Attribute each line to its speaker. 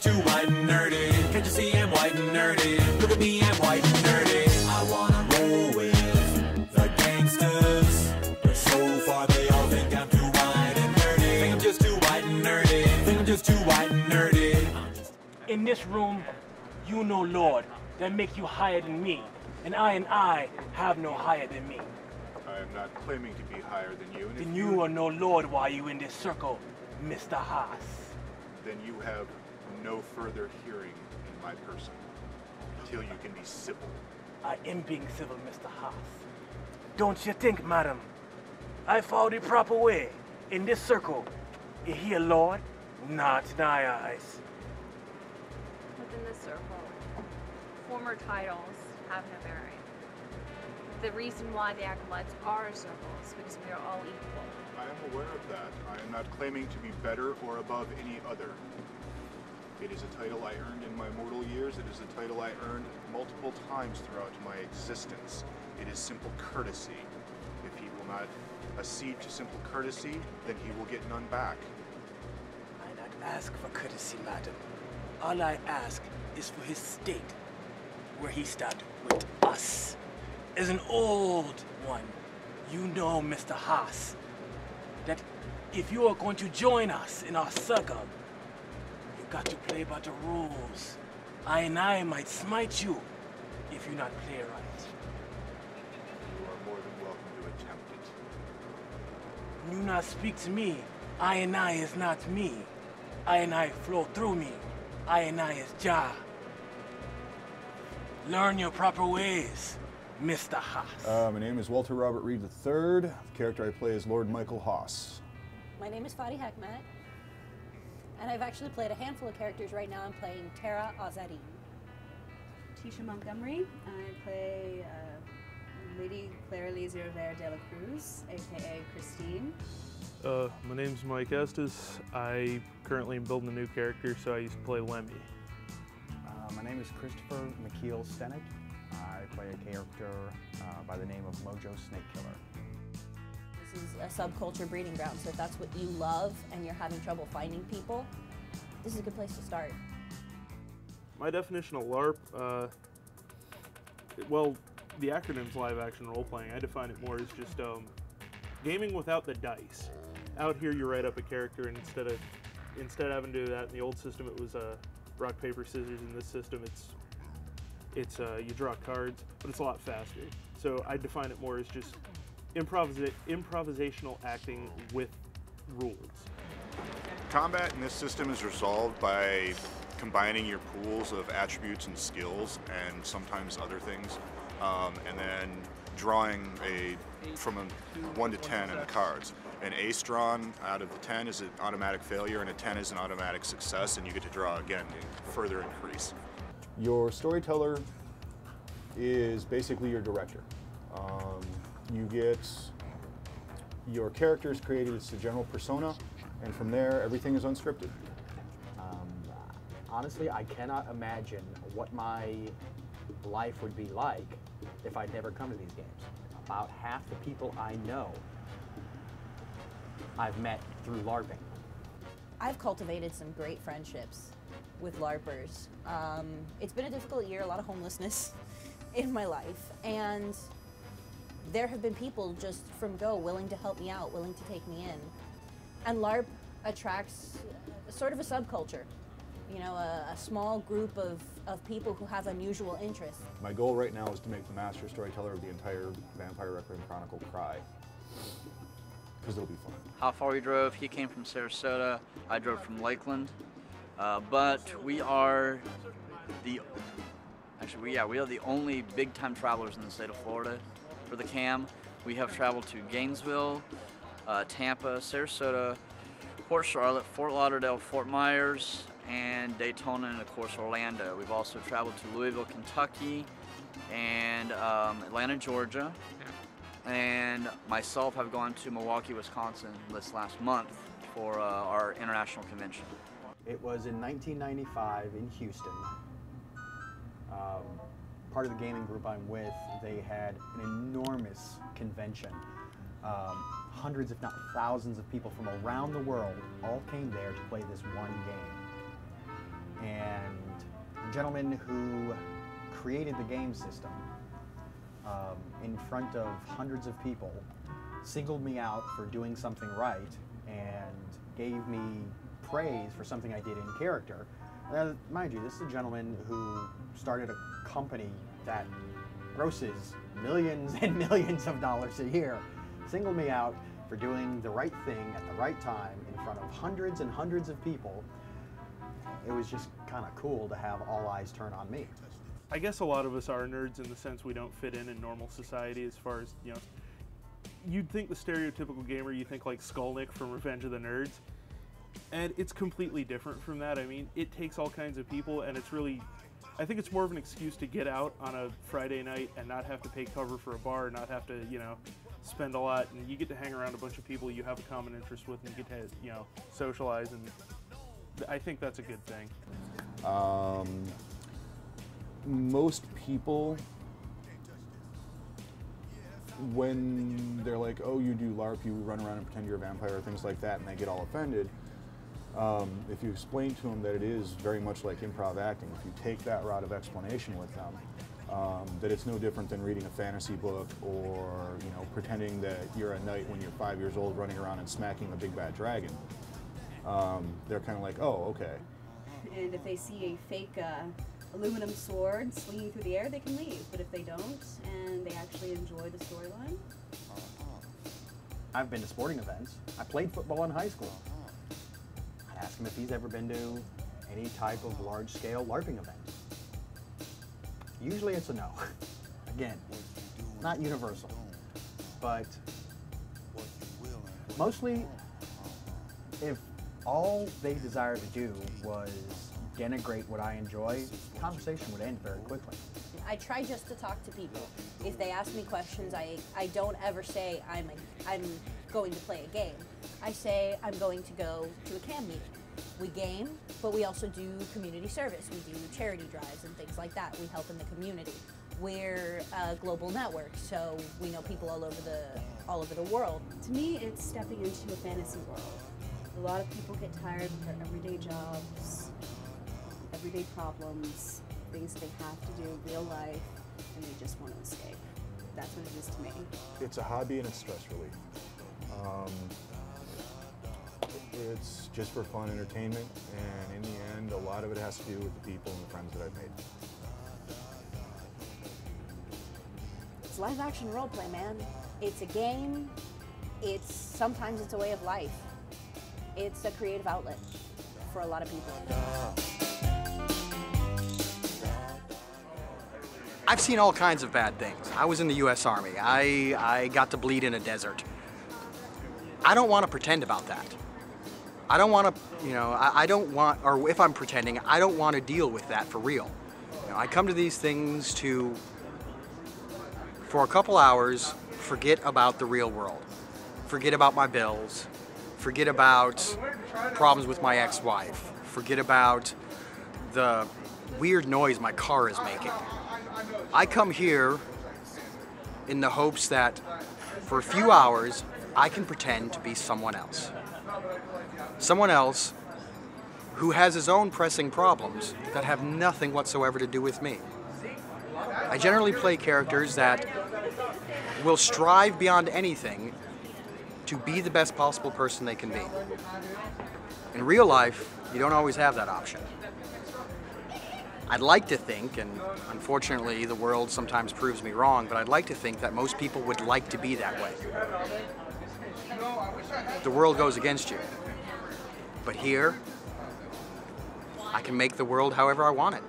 Speaker 1: nerdy. Think I'm just too white and nerdy. Can't you see I'm white and nerdy? Look at me, I'm white and nerdy. I wanna roll with the gangsters. But so far they all think I'm too white and nerdy. Think I'm just too white and nerdy. Think I'm just too white and nerdy.
Speaker 2: In this room, you know Lord, that make you higher than me. And I and I have no higher than me.
Speaker 3: I am not claiming to be higher than you. And if
Speaker 2: Then you are no Lord while you in this circle, Mr. Haas.
Speaker 3: then you have no further hearing in my person until you can be civil.
Speaker 2: I am being civil, Mr. Haas. Don't you think, madam? I follow the proper way. In this circle, is he a lord? Not in my eyes.
Speaker 4: Within this circle, former titles have no bearing. The reason why the acolytes are circles is because we are all equal.
Speaker 3: I am aware of that. I am not claiming to be better or above any other. It is a title I earned in my mortal years. It is a title I earned multiple times throughout my existence. It is simple courtesy. If he will not accede to simple courtesy, then he will get none back.
Speaker 2: I not ask for courtesy, madam. All I ask is for his state, where he stand with us. As an old one, you know, Mr. Haas, that if you are going to join us in our circle, got to play by the rules. I and I might smite you if you not play right.
Speaker 3: You are more than welcome to attempt it.
Speaker 2: You not speak to me. I and I is not me. I and I flow through me. I and I is Jah. Learn your proper ways, Mr. Haas.
Speaker 5: Uh, my name is Walter Robert Reed III. The character I play is Lord Michael Haas.
Speaker 6: My name is Fadi Hakmat, and I've actually played a handful of characters. Right now, I'm playing Tara Azadin.
Speaker 7: Tisha Montgomery. I play uh, Lady Clara Lise Rivera de la Cruz, aka Christine.
Speaker 8: Uh, my name's Mike Estes. I currently am building a new character, so I used to play Lemmy.
Speaker 9: Uh, my name is Christopher McKeel Stennett. I play a character uh, by the name of Mojo Snake Killer.
Speaker 6: Is a subculture breeding ground, so if that's what you love and you're having trouble finding people, this is a good place to start.
Speaker 8: My definition of LARP, uh, it- well, the acronym's live action role playing. I define it more as just um, gaming without the dice. Out here, you write up a character, and instead of instead of having to do that in the old system, it was uh, rock paper scissors. In this system, it's it's uh, you draw cards, but it's a lot faster. So I define it more as just improvisa- improvisational acting with rules.
Speaker 3: Combat in this system is resolved by combining your pools of attributes and skills and sometimes other things, um, and then drawing a from a 1 to 10 in the cards. An ace drawn out of the 10 is an automatic failure, and a 10 is an automatic success, and you get to draw again to further increase.
Speaker 5: Your storyteller is basically your director. Um, you get your characters created it's a general persona, and from there, everything is unscripted.
Speaker 9: Um, honestly, I cannot imagine what my life would be like if I'd never come to these games. About half the people I know I've met through LARPing.
Speaker 6: I've cultivated some great friendships with LARPers. Um, it's been a difficult year, a lot of homelessness in my life, and there have been people just from Go willing to help me out, willing to take me in. And LARP attracts sort of a subculture, you know, a, a small group of, of people who have unusual interests.
Speaker 5: My goal right now is to make the master storyteller of the entire Vampire Requiem Chronicle cry. Because it'll be fun.
Speaker 10: how far we drove. He came from Sarasota. I drove from Lakeland. Uh, but we are the actually we yeah we are the only big time travelers in the state of Florida for the cam. We have traveled to Gainesville, uh, Tampa, Sarasota, Port Charlotte, Fort Lauderdale, Fort Myers, and Daytona, and of course Orlando. We've also traveled to Louisville, Kentucky, and um, Atlanta, Georgia and myself have gone to Milwaukee, Wisconsin this last month for uh, our international convention.
Speaker 9: It was in 1995 in Houston. Um, part of the gaming group I'm with, they had an enormous convention. Um, hundreds, if not thousands, of people from around the world all came there to play this one game. And the gentleman who created the game system um, in front of hundreds of people singled me out for doing something right and gave me praise for something I did in character. And mind you, this is a gentleman who started a company that grosses millions and millions of dollars a year, singled me out for doing the right thing at the right time in front of hundreds and hundreds of people. It was just kind of cool to have all eyes turn on me.
Speaker 8: I guess a lot of us are nerds in the sense we don't fit in in normal society as far as, you know, you'd think the stereotypical gamer, you think like Skolnick from Revenge of the Nerds. And it's completely different from that. I mean, it takes all kinds of people, and it's really, I think it's more of an excuse to get out on a Friday night and not have to pay cover for a bar, not have to, you know, spend a lot. And you get to hang around a bunch of people you have a common interest with, and you get to, you know, socialize. And I think that's a good thing.
Speaker 5: Um, most people, when they're like, "Oh, you do LARP, you run around and pretend you're a vampire," or things like that, and they get all offended. Um, if you explain to them that it is very much like improv acting, if you take that route of explanation with them, um, that it's no different than reading a fantasy book or you know pretending that you're a knight when you're five years old running around and smacking a big bad dragon. Um, they're kind of like, oh, okay.
Speaker 7: And if they see a fake uh, aluminum sword swinging through the air, they can leave. But if they don't, and they actually enjoy the storyline,
Speaker 9: I've been to sporting events. I played football in high school. Him if he's ever been to any type of large-scale LARPing event. Usually it's a no. Again, not universal, but mostly if all they desire to do was denigrate what I enjoy, the conversation would end very quickly.
Speaker 6: I try just to talk to people. If they ask me questions, I, I don't ever say I'm, a, I'm going to play a game. I say I'm going to go to a CAM meeting. We game, but we also do community service. We do charity drives and things like that. We help in the community. We're a global network, so we know people all over the all over the world.
Speaker 7: to me, it's stepping into a fantasy world. A lot of people get tired of their everyday jobs, everyday problems, things they have to do in real life, and they just want to escape. That's what it is to me.
Speaker 5: It's a hobby and it's stress relief. Um, it's just for fun entertainment, and in the end, a lot of it has to do with the people and the friends that I've made.
Speaker 6: It's live action role play, man. It's a game. It's sometimes it's a way of life. It's a creative outlet for a lot of people.
Speaker 9: I've seen all kinds of bad things. I was in the U.S. Army. I, I got to bleed in a desert. I don't want to pretend about that. I don't want to, you know, I, I don't want, or if I'm pretending, I don't want to deal with that for real. You know, I come to these things to, for a couple hours, forget about the real world. Forget about my bills. Forget about problems with my ex-wife. Forget about the weird noise my car is making. I come here in the hopes that for a few hours I can pretend to be someone else. Someone else who has his own pressing problems that have nothing whatsoever to do with me. I generally play characters that will strive beyond anything to be the best possible person they can be. In real life, you don't always have that option. I'd like to think, and unfortunately the world sometimes proves me wrong, but I'd like to think that most people would like to be that way. The world goes against you. But here, I can make the world however I want it.